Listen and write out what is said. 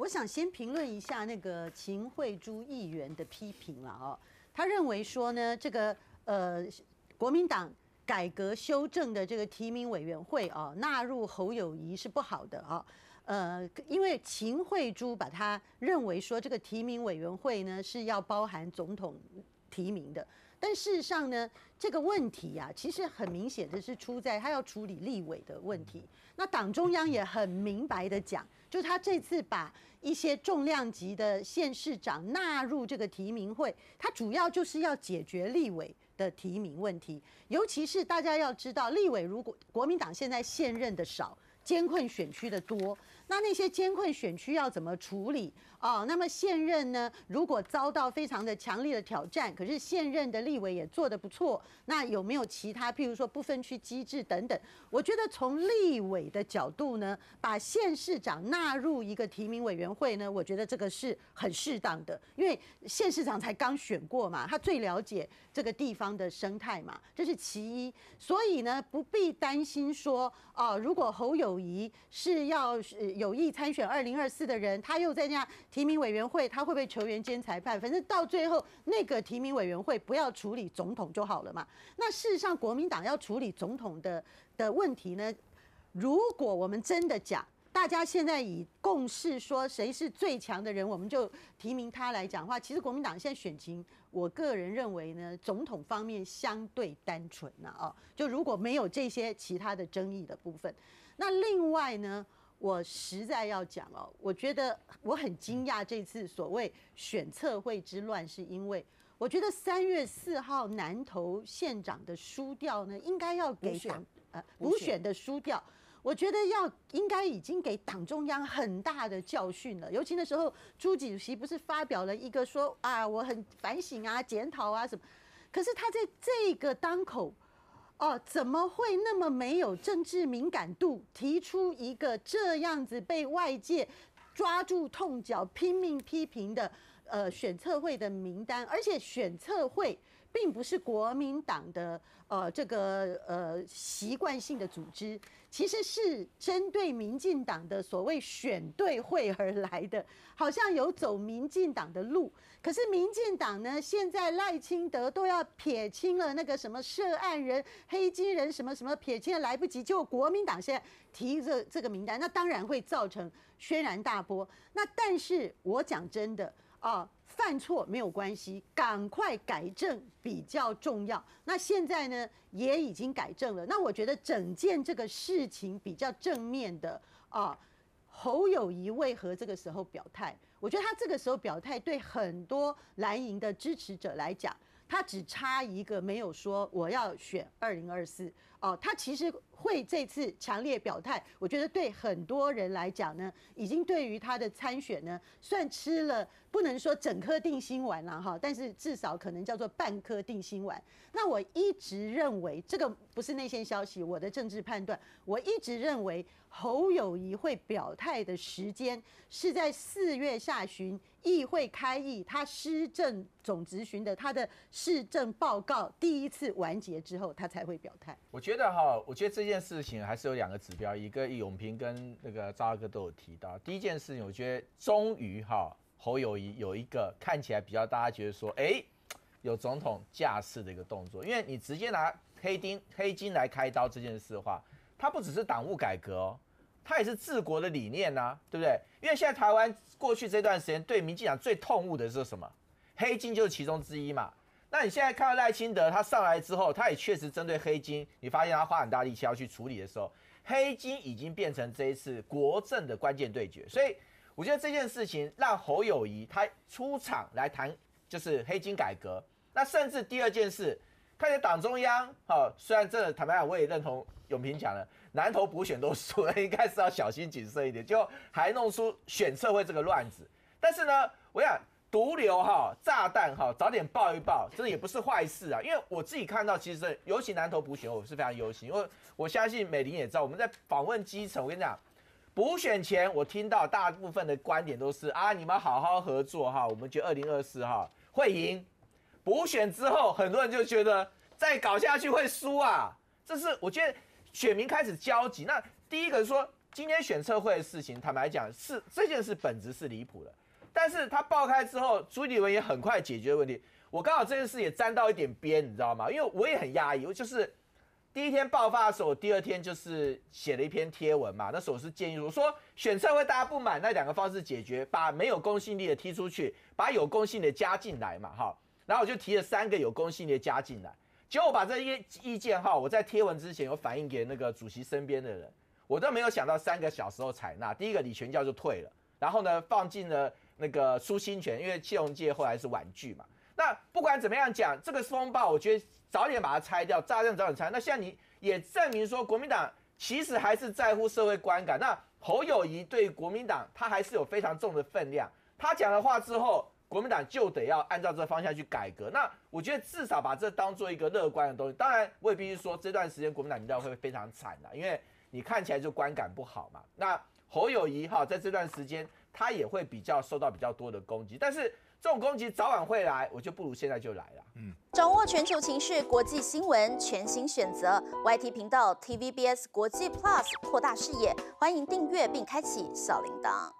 我想先评论一下那个秦惠珠议员的批评了哦。他认为说呢，这个呃国民党改革修正的这个提名委员会啊，纳入侯友谊是不好的啊。呃，因为秦惠珠把他认为说这个提名委员会呢是要包含总统提名的。但事实上呢，这个问题呀，其实很明显的是出在他要处理立委的问题。那党中央也很明白的讲，就是他这次把一些重量级的县市长纳入这个提名会，他主要就是要解决立委的提名问题。尤其是大家要知道，立委如果国民党现在现任的少。艰困选区的多，那那些艰困选区要怎么处理啊？那么现任呢？如果遭到非常的强烈的挑战，可是现任的立委也做得不错，那有没有其他，譬如说不分区机制等等？我觉得从立委的角度呢，把县市长纳入一个提名委员会呢，我觉得这个是很适当的，因为县市长才刚选过嘛，他最了解这个地方的生态嘛，这是其一。所以呢，不必担心说哦，如果侯友。友谊是要有意参选二零二四的人，他又在那提名委员会，他会不会球员兼裁判？反正到最后那个提名委员会不要处理总统就好了嘛。那事实上，国民党要处理总统的的问题呢？如果我们真的讲，大家现在以共识说谁是最强的人，我们就提名他来讲话。其实国民党现在选情，我个人认为呢，总统方面相对单纯了啊。就如果没有这些其他的争议的部分，那另外呢，我实在要讲哦，我觉得我很惊讶这次所谓选测会之乱，是因为我觉得三月四号南投县长的输掉呢，应该要给党呃补选的输掉。我觉得要应该已经给党中央很大的教训了，尤其那时候朱主席不是发表了一个说啊，我很反省啊、检讨啊什么，可是他在这个当口，哦，怎么会那么没有政治敏感度，提出一个这样子被外界抓住痛脚、拼命批评的呃选测会的名单，而且选测会。并不是国民党的呃这个呃习惯性的组织，其实是针对民进党的所谓选对会而来的，好像有走民进党的路。可是民进党呢，现在赖清德都要撇清了那个什么涉案人、黑金人什么什么撇清的来不及，就国民党现在提这这个名单，那当然会造成轩然大波。那但是我讲真的啊。犯错没有关系，赶快改正比较重要。那现在呢，也已经改正了。那我觉得整件这个事情比较正面的啊，侯友谊为何这个时候表态？我觉得他这个时候表态，对很多蓝营的支持者来讲。他只差一个没有说我要选二零二四哦，他其实会这次强烈表态，我觉得对很多人来讲呢，已经对于他的参选呢，算吃了不能说整颗定心丸了哈，但是至少可能叫做半颗定心丸。那我一直认为这个不是内线消息，我的政治判断，我一直认为侯友谊会表态的时间是在四月下旬。议会开议，他施政总执行的他的施政报告第一次完结之后，他才会表态。我觉得哈，我觉得这件事情还是有两个指标，一个永平跟那个赵大哥都有提到。第一件事情，我觉得终于哈侯友谊有一个看起来比较大家觉得说，哎，有总统架势的一个动作。因为你直接拿黑丁黑金来开刀这件事的话，它不只是党务改革哦。它也是治国的理念呐，对不对？因为现在台湾过去这段时间对民进党最痛恶的是什么？黑金就是其中之一嘛。那你现在看到赖清德他上来之后，他也确实针对黑金，你发现他花很大力气要去处理的时候，黑金已经变成这一次国政的关键对决。所以我觉得这件事情让侯友谊他出场来谈就是黑金改革。那甚至第二件事。看见党中央，哈，虽然这坦白讲，我也认同永平讲的，南投补选都输了，应该是要小心谨慎一点，就还弄出选策会这个乱子。但是呢，我想毒瘤哈，炸弹哈，早点爆一爆，这也不是坏事啊。因为我自己看到，其实尤其南投补选，我是非常忧心，因为我相信美玲也知道，我们在访问基层，我跟你讲，补选前我听到大部分的观点都是啊，你们好好合作哈，我们觉得二零二四哈会赢。补选之后，很多人就觉得再搞下去会输啊！这是我觉得选民开始焦急。那第一个说今天选测会的事情，坦白讲是这件事本质是离谱的，但是它爆开之后，朱立文也很快解决问题。我刚好这件事也沾到一点边，你知道吗？因为我也很压抑，我就是第一天爆发的时候，第二天就是写了一篇贴文嘛。那时候是建议我说，选测会大家不满，那两个方式解决，把没有公信力的踢出去，把有公信力的加进来嘛，哈。然后我就提了三个有公信力的加进来，结果我把这些意见哈，我在贴文之前有反映给那个主席身边的人，我都没有想到三个小时后采纳。第一个李全教就退了，然后呢放进了那个苏新权，因为谢龙界后来是婉拒嘛。那不管怎么样讲，这个风暴，我觉得早点把它拆掉，炸弹早点拆。那现在你也证明说，国民党其实还是在乎社会观感。那侯友谊对国民党，他还是有非常重的分量。他讲了话之后，国民党就得要按照这方向去改革。那我觉得至少把这当做一个乐观的东西。当然，我也必须说，这段时间国民党民调会非常惨的，因为你看起来就观感不好嘛。那侯友谊哈，在这段时间他也会比较受到比较多的攻击，但是。这种攻击早晚会来，我就不如现在就来了。嗯，掌握全球情势、国际新闻，全新选择 YT 频道 TVBS 国际 Plus，扩大视野，欢迎订阅并开启小铃铛。